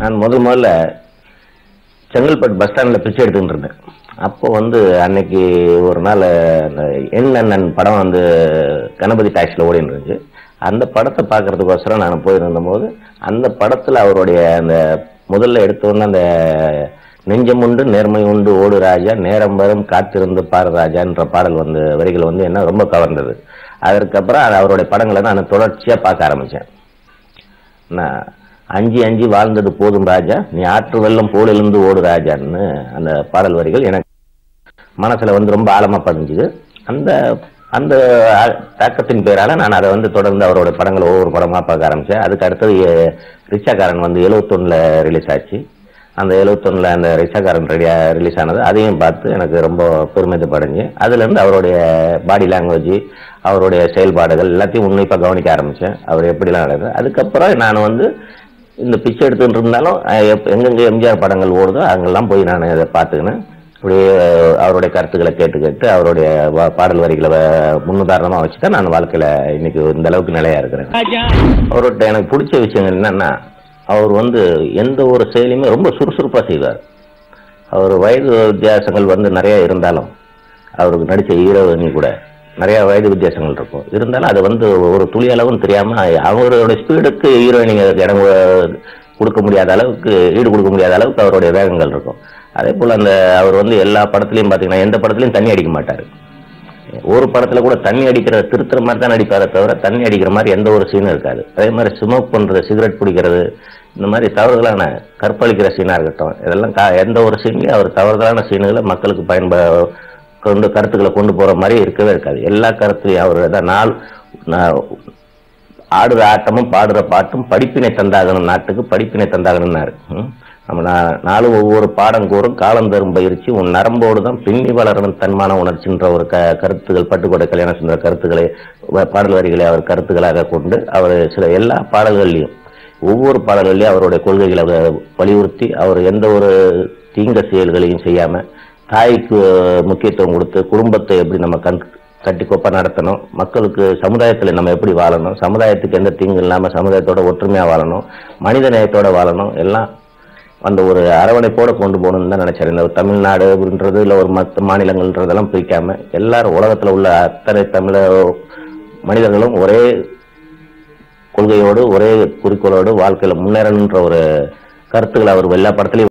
நான் முதல் முதல்ல செங்கல்பட்டு பஸ் ஸ்டாண்டில் பிச்சை எடுத்துக்கிட்டு இருந்தேன் அப்போ வந்து அன்னைக்கு ஒரு நாள் அந்த என் அண்ணன் படம் வந்து கணபதி டாக்ஸில் ஓடின்னு இருந்துச்சு அந்த படத்தை பார்க்கறதுக்கோசரம் நான் போயிருந்த போது அந்த படத்தில் அவருடைய அந்த முதல்ல எடுத்தோன்னே அந்த நெஞ்சம் உண்டு நேர்மை உண்டு ஓடு ராஜா நேரம் வரும் காத்திருந்து பாரு ராஜான்ற பாடல் வந்து வரிகள் வந்து என்ன ரொம்ப கவர்ந்தது. அதற்கப்புறம் அது அவருடைய படங்களை நான் தொடர்ச்சியாக பார்க்க ஆரம்பித்தேன் நான் அஞ்சு அஞ்சு வாழ்ந்தது போதும் ராஜா. நீ ஆற்று வெள்ளம் போலிருந்து ஓடு ராஜான்னு அந்த பாடல் வரிகள் எனக்கு மனசுல வந்து ரொம்ப ஆழமா பதிஞ்சுது. அந்த அந்த தாக்கத்தின் பேரால நான் அதை வந்து தொடர்ந்து அவரோட படங்களை ஒவ்வொரு படமா பார்க்க ஆரம்பிச்சேன். அதுக்கு அடுத்தது ரிச்சாக்காரன் வந்து எழுவத்தொன்னுல ரிலீஸ் ஆச்சு. அந்த எழுவத்தொன்னுல அந்த ரிச்சாக்காரன் ரெடியா ரிலீஸ் ஆனது. அதையும் பார்த்து எனக்கு ரொம்ப பெருமிதப்படைஞ்சு அதுல இருந்து அவருடைய பாடி லாங்குவேஜ் அவருடைய செயல்பாடுகள் எல்லாத்தையும் உன்னிப்பா கவனிக்க ஆரம்பிச்சேன். அவர் எப்படிலாம் நடக்குது. அதுக்கப்புறம் நான் வந்து இந்த பிச்சை எடுத்துட்டு இருந்தாலும் எங்கெங்க எம்ஜிஆர் படங்கள் ஓடுதோ அங்கெல்லாம் போய் நான் இதை பார்த்துக்கினேன். அப்படியே அவருடைய கருத்துக்களை கேட்டு கேட்டு அவருடைய பாடல் வரிகளை வ- முன்னுதாரணமா வச்சு தான் நான் வாழ்க்கையில இன்னைக்கு இந்த அளவுக்கு நிலையா இருக்கிறேன். அவர்கிட்ட எனக்கு பிடிச்ச விஷயங்கள் என்னன்னா அவர் வந்து எந்த ஒரு செயலையுமே ரொம்ப சுறுசுறுப்பா செய்வார். அவர் வயது வித்தியாசங்கள் வந்து நிறைய இருந்தாலும் அவருக்கு நடிச்ச ஹீரோயினி கூட நிறைய வயது வித்தியாசங்கள் இருக்கும். இருந்தாலும் அது வந்து ஒரு துளி அளவும் தெரியாம அவரோட ஸ்பீடுக்கு ஹீரோயினிங்க இடம் கொடுக்க முடியாத அளவுக்கு ஈடு கொடுக்க முடியாத அளவுக்கு அவருடைய வேகங்கள் இருக்கும். அதே போல அந்த அவர் வந்து எல்லா படத்துலையும் பார்த்தீங்கன்னா எந்த படத்துலயும் தண்ணி அடிக்க மாட்டாரு. ஒரு படத்துல கூட தண்ணி அடிக்கிற திருத்துற மாதிரி தான் அடிப்பாரே தவிர தண்ணி அடிக்கிற மாதிரி எந்த ஒரு சீனும் இருக்காது. அதே மாதிரி ஸ்மோக் பண்றது சிகரெட் பிடிக்கிறது இந்த மாதிரி தவறுதலான கற்பழிக்கிற சீனா இருக்கட்டும் இதெல்லாம் கா- எந்த ஒரு சீன்லயும் அவர் தவறுதலான சீனுகளை மக்களுக்கு பயன்ப கொண்டு கருத்துக்களை கொண்டு போற மாதிரி இருக்கவே இருக்காது. எல்லா கருத்துலையும் அவர் தான் நாள் ஆடுற ஆட்டமும் பாடுற பாட்டும் படிப்பினை தந்தாகணும் நாட்டுக்கு படிப்பினை தந்தாகணும்னாரு. நம்ம நா- நாளும் ஒவ்வொரு பாடங்கூறும் காலம் தரும் பயிற்சி உன் நரம்போடு தான் பின்னி வளரணும் தன்மான உணர்ச்சின்ற ஒரு க கருத்துகள் பட்டுக்கோட்டை கல்யாணம் சென்ற கருத்துக்களை வ- பாடல் வரிகளை அவர் கருத்துக்களாக கொண்டு அவர் சில எல்லா பாடல்கள்லையும் ஒவ்வொரு பாடல்கள்லையும் அவருடைய கொள்கைகளை வலியுறுத்தி அவர் எந்த ஒரு தீங்க செயல்களையும் செய்யாமல் தாய்க்கு முக்கியத்துவம் கொடுத்து குடும்பத்தை எப்படி நம்ம கண் கட்டிக்கோப்பாக நடத்தணும் மக்களுக்கு சமுதாயத்தில் நம்ம எப்படி வாழணும் சமுதாயத்துக்கு எந்த தீங்கு இல்லாமல் சமுதாயத்தோட ஒற்றுமையாக வாழணும் மனித நேயத்தோட வாழணும் எல்லாம் அந்த ஒரு அரவணைப்போடு கொண்டு போகணும்னு தான் நினைச்சாரு இந்த தமிழ்நாடு அப்படின்றது இல்லை ஒரு மற்ற மாநிலங்கள்ன்றதெல்லாம் பிரிக்காம எல்லாரும் உலகத்தில் உள்ள அத்தனை தமிழ மனிதர்களும் ஒரே கொள்கையோடு ஒரே குறிக்கோளோடு வாழ்க்கையில் முன்னேறணுன்ற ஒரு கருத்துக்களை அவர் எல்லா படத்துலையும்